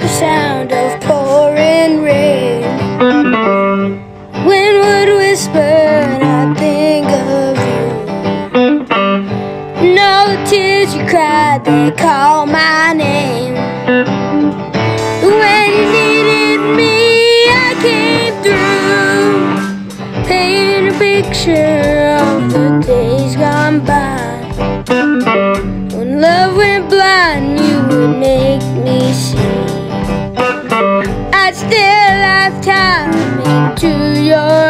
the sound of pouring rain. Wind would whisper, and I think of you. No tears you cried, they call my name. When you needed me, I came through, painting a picture. 只要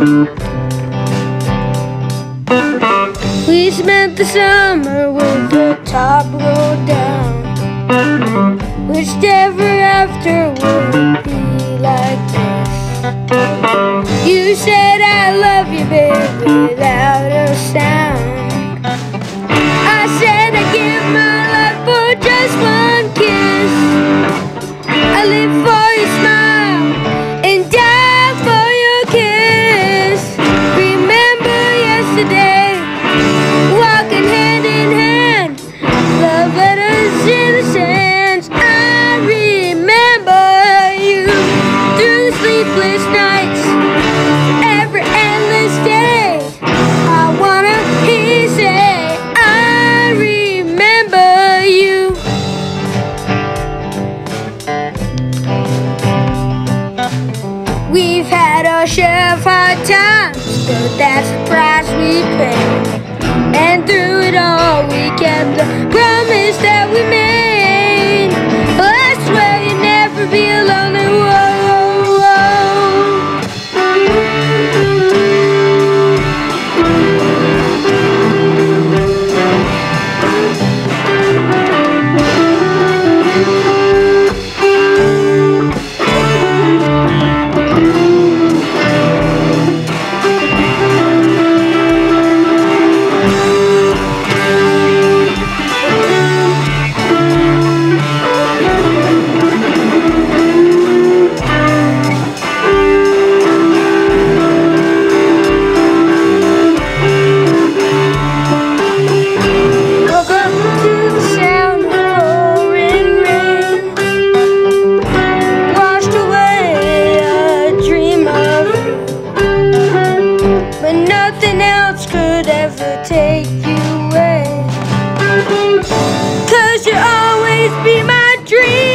We spent the summer with the top rolled down. Wished ever after would be like this. You said I love you, baby, without a sound. today, walking hand in hand, love letters in the sands. I remember you through sleepless nights, every endless day. I wanna hear you say, I remember you. We've had our share of hard times. But that's the price we pay. And through it all, we kept the promise Cause you'll always be my dream.